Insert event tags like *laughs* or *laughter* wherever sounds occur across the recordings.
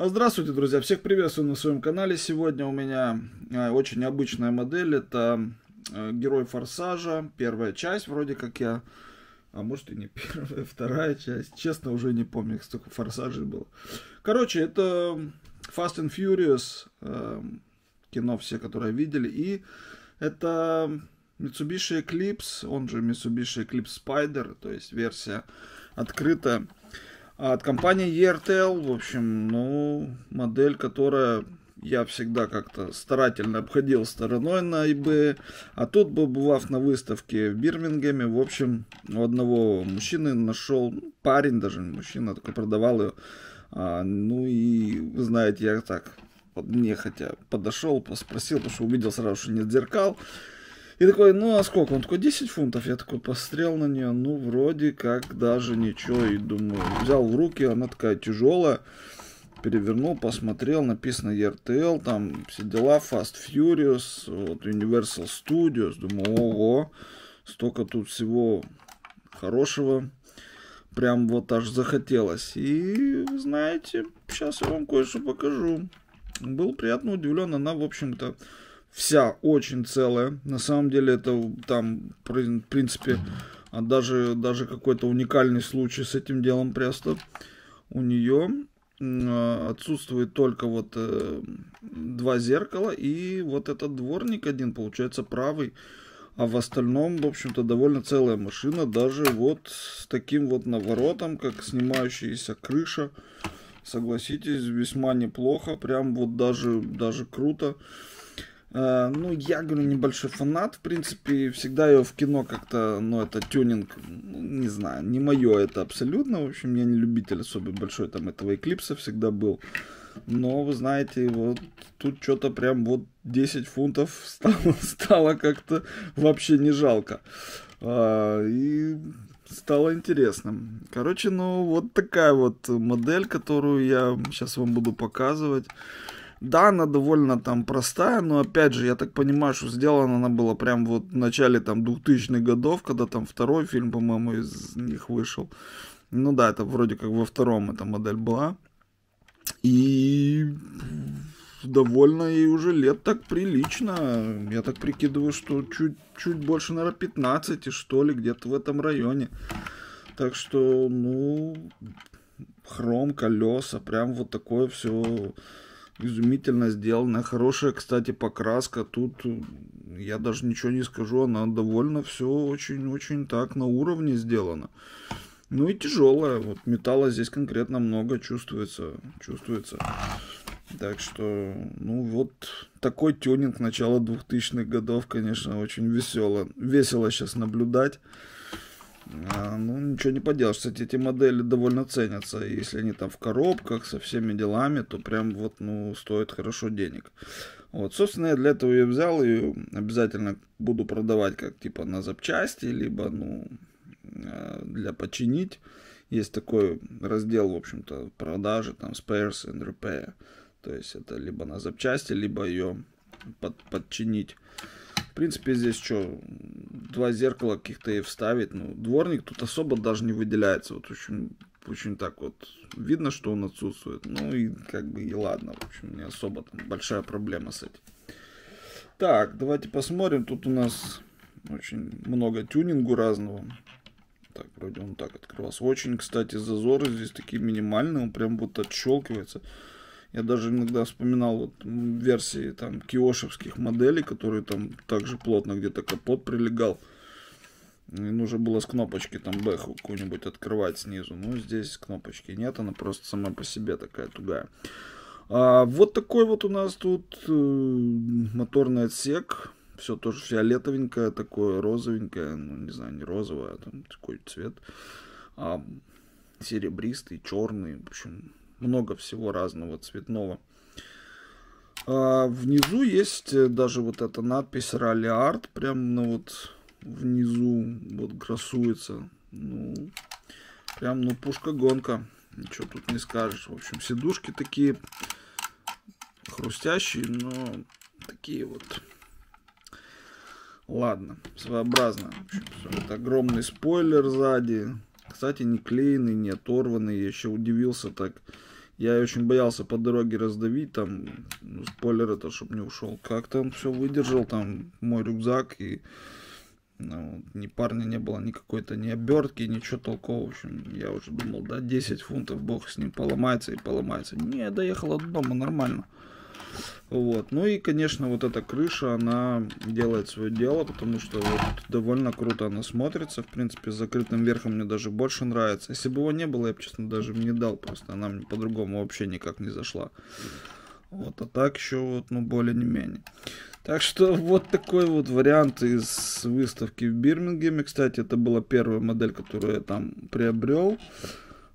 А здравствуйте, друзья! Всех приветствую на своем канале. Сегодня у меня э, очень необычная модель. Это э, Герой Форсажа. Первая часть, вроде как я... А может и не первая, *laughs* вторая часть. Честно, уже не помню, их столько Форсажей было. Короче, это Fast and Furious. Э, кино все, которые видели. И это Mitsubishi Eclipse, он же Mitsubishi Eclipse Spider, то есть версия открытая от компании ERTL, в общем, ну, модель, которая я всегда как-то старательно обходил стороной на eBay. А тут, побывав на выставке в Бирмингеме, в общем, у одного мужчины нашел, ну, парень даже, мужчина, такой продавал ее. А, ну и, вы знаете, я так под нехотя подошел, спросил, потому что увидел сразу, что нет зеркал. И такой, ну а сколько? Он такой, 10 фунтов. Я такой посмотрел на нее, ну вроде как даже ничего. И думаю, взял в руки, она такая тяжелая. Перевернул, посмотрел, написано RTL, там все дела, Fast Furious, вот Universal Studios. Думаю, ого, столько тут всего хорошего. Прям вот аж захотелось. И, знаете, сейчас я вам кое-что покажу. Был приятно удивлен. Она, в общем-то, вся очень целая. На самом деле это там, в принципе, а даже, даже какой-то уникальный случай с этим делом просто. У нее а, отсутствует только вот э, два зеркала и вот этот дворник один, получается, правый. А в остальном, в общем-то, довольно целая машина, даже вот с таким вот наворотом, как снимающаяся крыша. Согласитесь, весьма неплохо, прям вот даже, даже круто. Uh, ну, я, говорю, небольшой фанат, в принципе, всегда ее в кино как-то, ну, это тюнинг, ну, не знаю, не мое это абсолютно, в общем, я не любитель особо большой там этого эклипса всегда был, но, вы знаете, вот тут что-то прям вот 10 фунтов *laughs* стало, стало как-то вообще не жалко, uh, и стало интересным. Короче, ну, вот такая вот модель, которую я сейчас вам буду показывать. Да, она довольно там простая, но опять же, я так понимаю, что сделана она была прям вот в начале там 2000-х годов, когда там второй фильм, по-моему, из них вышел. Ну да, это вроде как во втором эта модель была. И довольно ей уже лет так прилично. Я так прикидываю, что чуть, чуть больше, наверное, 15, что ли, где-то в этом районе. Так что, ну, хром, колеса, прям вот такое все изумительно сделано. Хорошая, кстати, покраска. Тут я даже ничего не скажу. Она довольно все очень-очень так на уровне сделано. Ну и тяжелая. Вот металла здесь конкретно много чувствуется. Чувствуется. Так что, ну вот такой тюнинг начала 2000-х годов, конечно, очень весело. Весело сейчас наблюдать. А, ну, ничего не поделаешь. Кстати, эти модели довольно ценятся. Если они там в коробках со всеми делами, то прям вот, ну, стоит хорошо денег. Вот, собственно, я для этого ее взял и обязательно буду продавать как типа на запчасти, либо, ну, а, для починить. Есть такой раздел, в общем-то, продажи, там, spares and repair. То есть это либо на запчасти, либо ее под, подчинить. В принципе, здесь что, два зеркала каких-то и вставить. Ну, дворник тут особо даже не выделяется. Вот очень, очень так вот видно, что он отсутствует. Ну и как бы и ладно. В общем, не особо там большая проблема с этим. Так, давайте посмотрим. Тут у нас очень много тюнингу разного. Так, вроде он так открывался. Очень, кстати, зазоры здесь такие минимальные. Он прям вот отщелкивается. Я даже иногда вспоминал вот версии там киошевских моделей, которые там также плотно где-то капот прилегал. И нужно было с кнопочки там бэху какую-нибудь открывать снизу. Ну, здесь кнопочки нет, она просто сама по себе такая тугая. А, вот такой вот у нас тут э, моторный отсек. Все тоже фиолетовенькое, такое розовенькое. Ну, не знаю, не розовое, а там такой цвет. А, серебристый, черный. В общем, много всего разного цветного. А внизу есть э, даже вот эта надпись Rally Art, прям ну, вот внизу вот красуется. Ну, прям, ну, пушка-гонка. Ничего тут не скажешь. В общем, сидушки такие хрустящие, но такие вот. Ладно, своеобразно. В общем, все. Это огромный спойлер сзади. Кстати, не клеенный, не оторванный. Я еще удивился так Я очень боялся по дороге раздавить, там, ну, спойлер это, чтобы не ушел. Как там все выдержал, там, мой рюкзак, и ну, ни парня не было, ни какой-то, ни обертки, ничего толкового. В общем, я уже думал, да, 10 фунтов, бог с ним, поломается и поломается. Не, доехала до дома нормально. Вот. Ну и, конечно, вот эта крыша, она делает свое дело, потому что вот довольно круто она смотрится. В принципе, с закрытым верхом мне даже больше нравится. Если бы его не было, я бы, честно, даже не дал. Просто она мне по-другому вообще никак не зашла. Вот, а так еще вот, ну, более не менее. Так что *laughs* вот такой вот вариант из выставки в Бирмингеме. Кстати, это была первая модель, которую я там приобрел.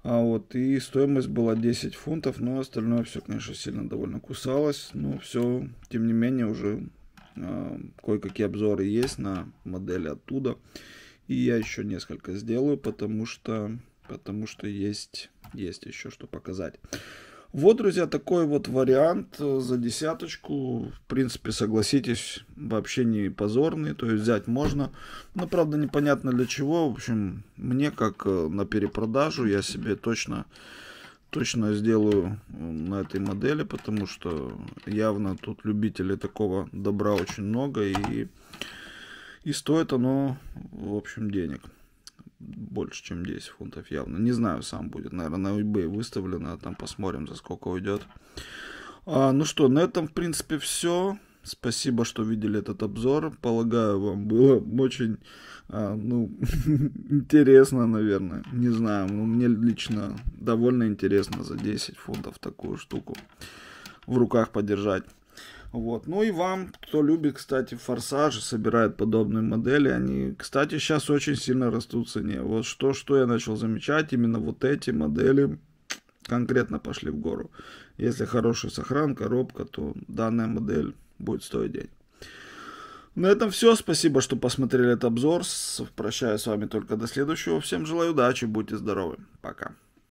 А вот, и стоимость была 10 фунтов, но остальное все, конечно, сильно довольно кусалось. Но все, тем не менее, уже э, кое-какие обзоры есть на модели оттуда. И я еще несколько сделаю, потому что, потому что есть, есть еще что показать. Вот, друзья, такой вот вариант э, за десяточку. В принципе, согласитесь, вообще не позорный. То есть взять можно. Но, правда, непонятно для чего. В общем, мне как э, на перепродажу я себе точно, точно сделаю э, на этой модели. Потому что явно тут любителей такого добра очень много. И, и стоит оно, в общем, денег больше, чем 10 фунтов явно. Не знаю, сам будет, наверное, на eBay выставлено, а там посмотрим, за сколько уйдет. А, ну что, на этом, в принципе, все. Спасибо, что видели этот обзор. Полагаю, вам было очень, а, ну, *laughs* интересно, наверное. Не знаю, но мне лично довольно интересно за 10 фунтов такую штуку в руках подержать. Вот. Ну и вам, кто любит, кстати, форсажи, собирает подобные модели, они, кстати, сейчас очень сильно растут в цене. Вот что, что я начал замечать, именно вот эти модели конкретно пошли в гору. Если хорошая сохран, коробка, то данная модель будет стоить денег. На этом все. Спасибо, что посмотрели этот обзор. Прощаюсь с вами только до следующего. Всем желаю удачи, будьте здоровы. Пока.